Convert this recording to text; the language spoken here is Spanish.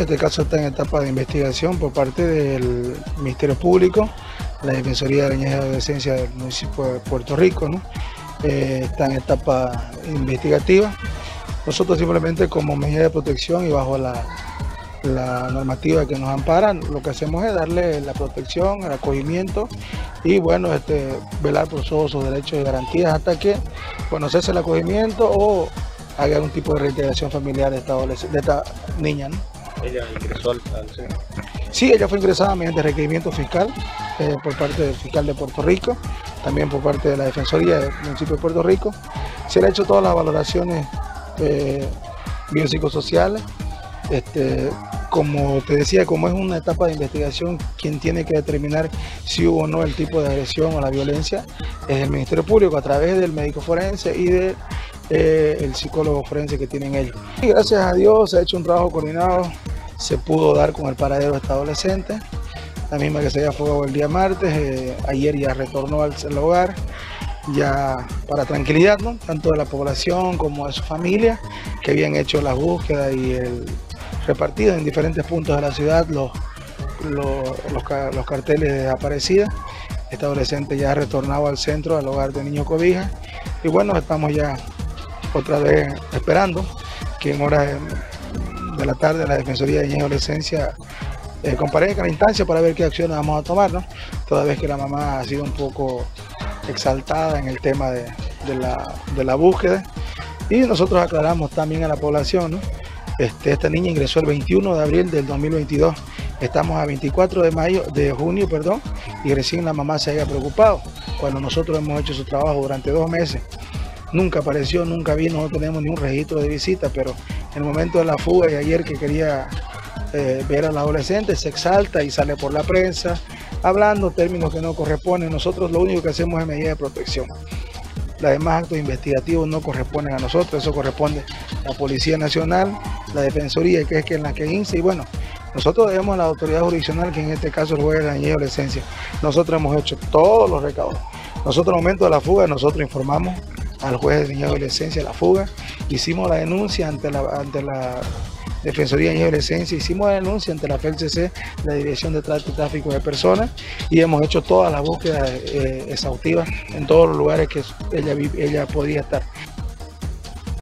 Este caso está en etapa de investigación por parte del Ministerio Público, la Defensoría de la y Adolescencia del municipio de Puerto Rico. Eh, está en etapa investigativa. Nosotros simplemente como medida de protección y bajo la, normativa que nos ampara, lo que hacemos es darle la protección, el acogimiento y bueno, este, velar por todos sus derechos y garantías hasta que bueno, cese el acogimiento o haga algún tipo de reintegración familiar de esta, niña. Ella ingresó al, centro. Sí, ella fue ingresada mediante requerimiento fiscal eh, por parte del fiscal de Puerto Rico, también por parte de la Defensoría del municipio de Puerto Rico. Se le ha hecho todas las valoraciones eh, biopsicosociales. Este, como te decía, como es una etapa de investigación, quien tiene que determinar si hubo o no el tipo de agresión o la violencia es el Ministerio Público a través del médico forense y del de, eh, psicólogo forense que tienen ellos. Y gracias a Dios se ha hecho un trabajo coordinado se pudo dar con el paradero de esta adolescente, la misma que se había fugado el día martes, eh, ayer ya retornó al, hogar, ya para tranquilidad, ¿no? tanto de la población como de su familia, que habían hecho la búsqueda y el repartido en diferentes puntos de la ciudad los, los, carteles de desaparecida. Esta adolescente ya ha retornado al centro, al hogar de Niño Cobija, y bueno, estamos ya otra vez esperando que en horas de la tarde la Defensoría de Niños y Adolescencia eh, comparezca a la instancia para ver qué acciones vamos a tomar, ¿no? Toda vez que la mamá ha sido un poco exaltada en el tema de, la, búsqueda. Y nosotros aclaramos también a la población. Este, esta niña ingresó el 21 de abril del 2022. Estamos a 24 de mayo, de junio, perdón, y recién la mamá se haya preocupado. Cuando nosotros hemos hecho su trabajo durante dos meses, nunca apareció, nunca vino, no tenemos ni un registro de visita, pero en el momento de la fuga y ayer que quería eh, ver a la adolescente, se exalta y sale por la prensa hablando términos que no corresponden. Nosotros lo único que hacemos es medida de protección. Los demás actos investigativos no corresponden a nosotros, eso corresponde a la Policía Nacional, la Defensoría, que es en la que INSE, y bueno, nosotros debemos a la autoridad jurisdiccional, que en este caso el juez de la niñez. Nosotros hemos hecho todos los recaudos. Nosotros, al momento de la fuga, nosotros informamos al juez de niñez y adolescencia la fuga, hicimos la denuncia ante la, ante la Defensoría de Niñez y Adolescencia, hicimos la denuncia ante la FELCC, la Dirección de Tráfico de Personas, y hemos hecho todas las búsquedas eh, exhaustivas en todos los lugares que ella, ella podría estar.